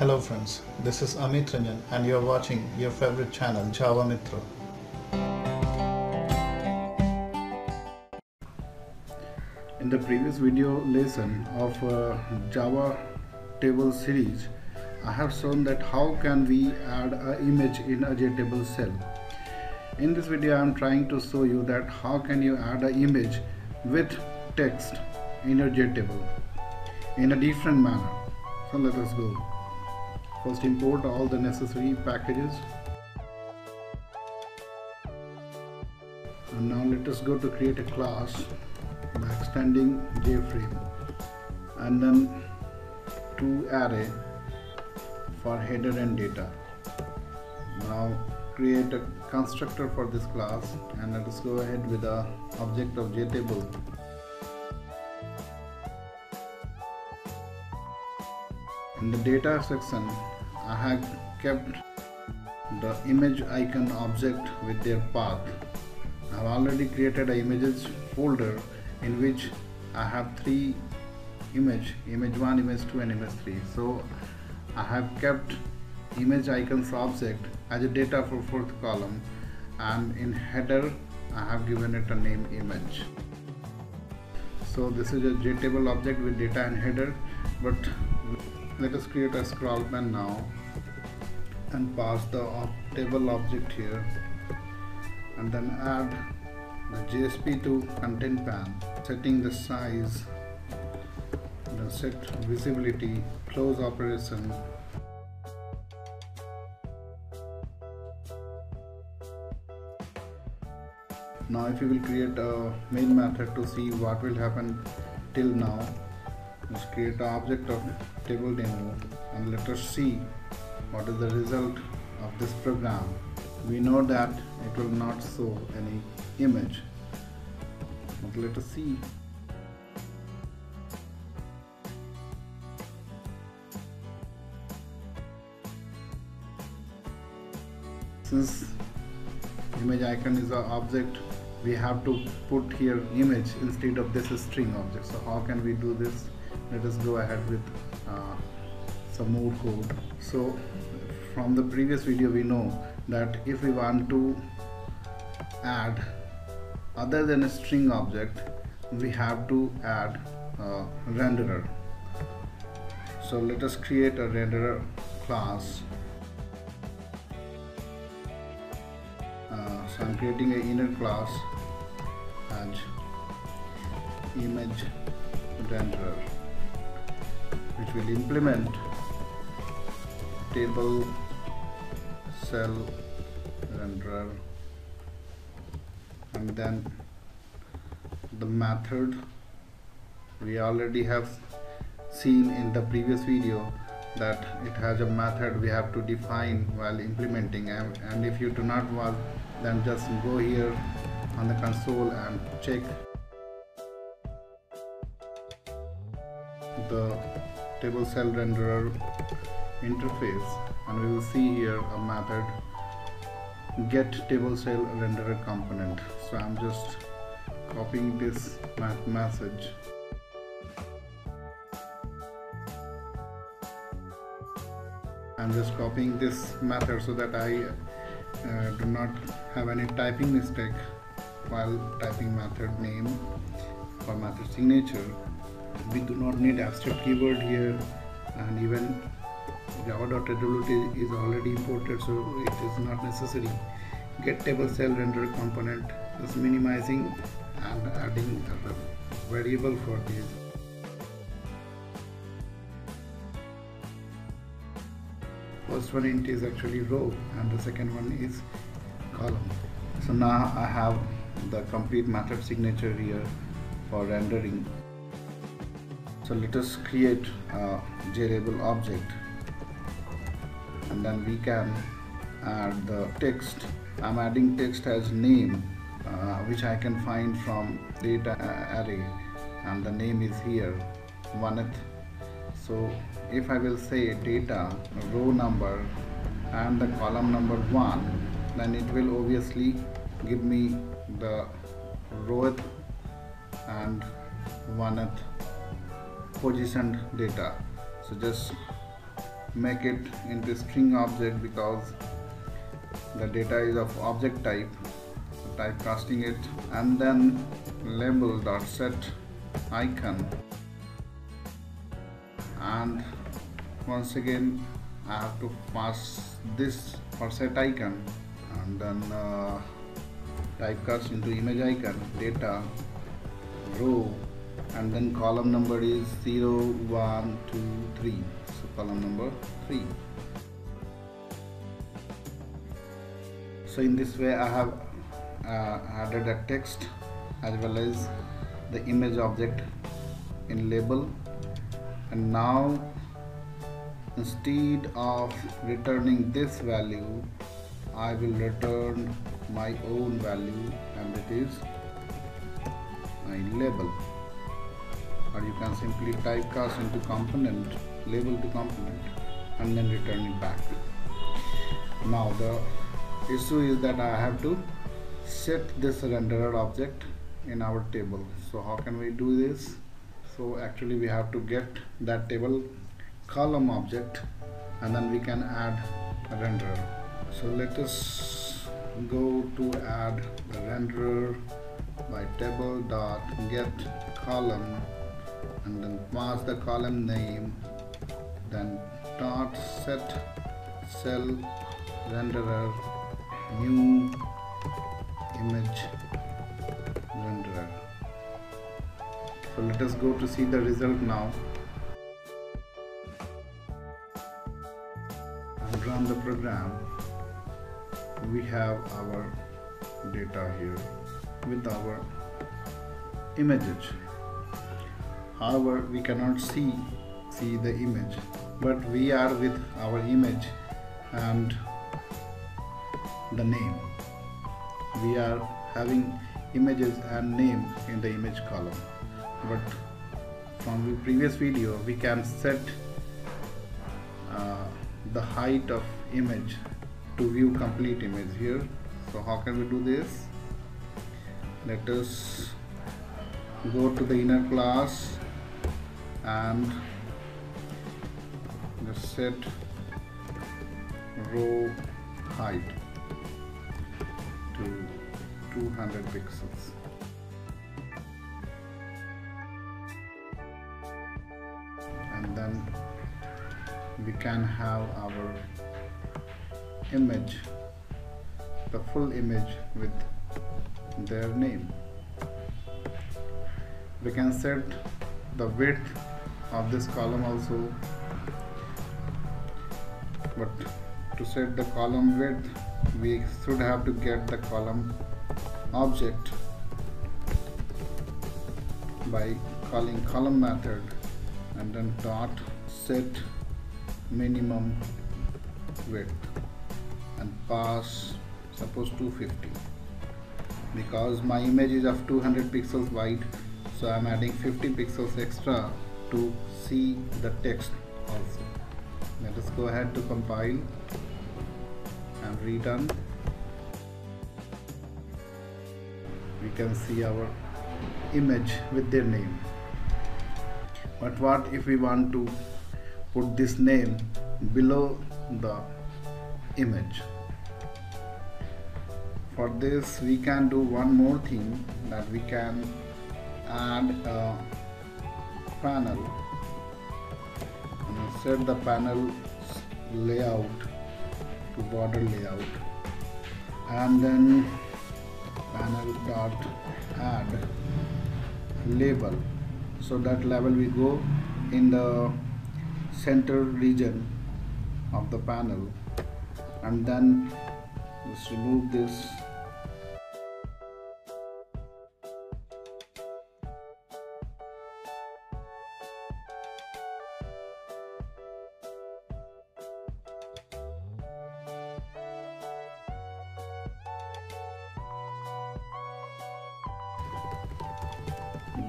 Hello friends, this is Amit Ranjan and you are watching your favorite channel Java Mitra. In the previous video lesson of uh, Java table series, I have shown that how can we add an image in a JTable cell. In this video I am trying to show you that how can you add an image with text in your JTable in a different manner. So let us go. First import all the necessary packages. And now let us go to create a class by extending JFrame and then to array for header and data. Now create a constructor for this class and let us go ahead with the object of JTable in the data section I have kept the image icon object with their path. I have already created a images folder in which I have three image image 1 image 2 and image 3 so I have kept image icons object as a data for fourth column and in header I have given it a name image. So this is a JTable object with data and header but let us create a scroll pane now and pass the table object here and then add the JSP to content pane setting the size the set visibility close operation. Now if you will create a main method to see what will happen till now let's create an object of table demo and let us see what is the result of this program? We know that it will not show any image. But let us see. Since image icon is an object we have to put here image instead of this string object. So how can we do this? Let us go ahead with uh, some more code. So from the previous video we know that if we want to add other than a string object we have to add a renderer. So let us create a renderer class. Uh, so I'm creating an inner class and image renderer which will implement table cell renderer and then the method we already have seen in the previous video that it has a method we have to define while implementing. And, and if you do not want then just go here on the console and check the table cell renderer interface and we will see here a method get table cell renderer component. So I'm just copying this message. I'm just copying this method so that I uh, do not have any typing mistake while typing method name or method signature. We do not need abstract keyword here and even java.awt is already imported so it is not necessary. Get table cell render component is minimizing and adding a variable for this. First one int is actually row and the second one is column. So now I have the complete method signature here for rendering. So let us create a JLabel object then we can add the text. I'm adding text as name uh, which I can find from data array and the name is here Vanith so if I will say data row number and the column number 1 then it will obviously give me the row and one positioned data. So just make it into string object because the data is of object type. Typecasting it and then label dot set icon. And once again I have to pass this for set icon and then uh, typecast into image icon data row and then column number is 0 1 2 3 so column number 3 so in this way I have uh, added a text as well as the image object in label. And now instead of returning this value I will return my own value and it is my label. Or you can simply typecast into component label to component and then return it back. Now the issue is that I have to set this rendered object in our table. So how can we do this? So actually we have to get that table column object and then we can add a renderer. So let us go to add the renderer by table dot get column and then pass the column name then dot set cell renderer new image renderer. So let us go to see the result now. And run the program. We have our data here with our images. However we cannot see see the image but we are with our image and the name. We are having images and name in the image column. But from the previous video we can set uh, the height of image to view complete image here. So how can we do this? Let us go to the inner class and just set row height to 200 pixels. And then we can have our image the full image with their name. We can set the width of this column also but to set the column width we should have to get the column object by calling column method and then dot set minimum width and pass suppose 250 because my image is of 200 pixels wide so I'm adding 50 pixels extra to see the text also let us go ahead to compile and redone. We can see our image with their name. But what if we want to put this name below the image? For this we can do one more thing that we can add a panel set the panel layout to border layout and then panel dot add label. So that label we go in the center region of the panel and then just remove this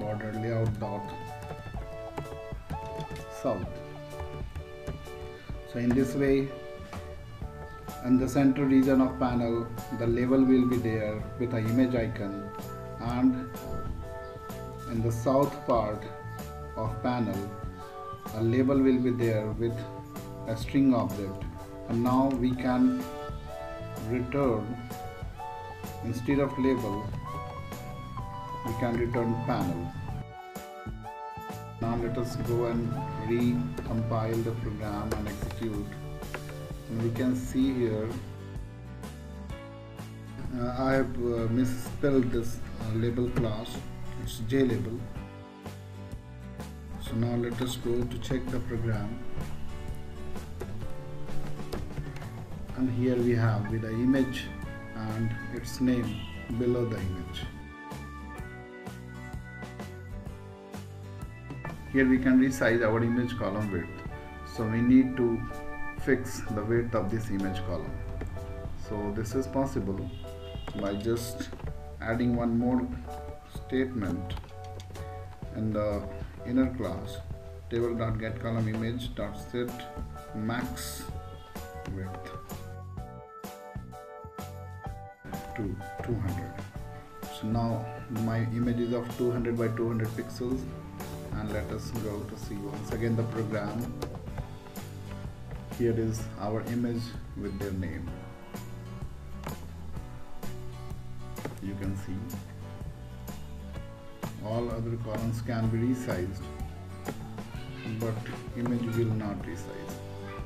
border layout dot south. So in this way in the center region of panel the label will be there with an image icon. And in the south part of panel a label will be there with a string object. And now we can return instead of label we can return panel now let us go and recompile the program and execute. And we can see here uh, I have uh, misspelled this uh, label class. It's JLabel so now let us go to check the program. And here we have with the image and its name below the image here we can resize our image column width. So we need to fix the width of this image column. So this is possible by just adding one more statement in the inner class table.get column image dot set max width to 200 so now my image is of 200 by 200 pixels and let us go to see once again the program. Here is our image with their name. You can see. All other columns can be resized but image will not resize.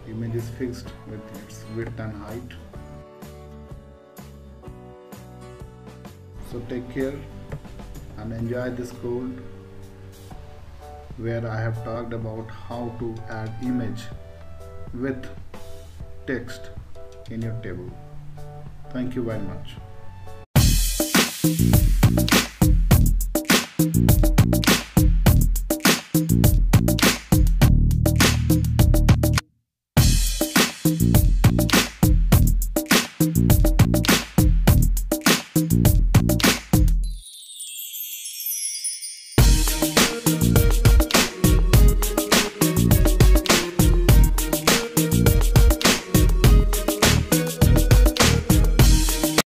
Image is fixed with its width and height. So take care and enjoy this code where I have talked about how to add image with text in your table. Thank you very much